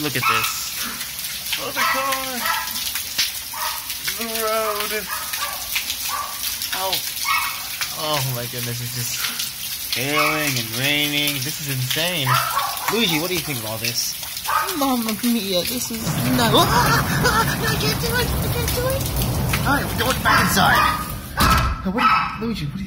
Look at this. Oh, the car. The road. Ow. Oh my goodness, it's just hailing and raining. This is insane. Luigi, what do you think of all this? Mamma mia, this is nuts. Ah, ah, ah, I can't do it. I can't do it. Alright, we're going back inside. What you, Luigi, what do you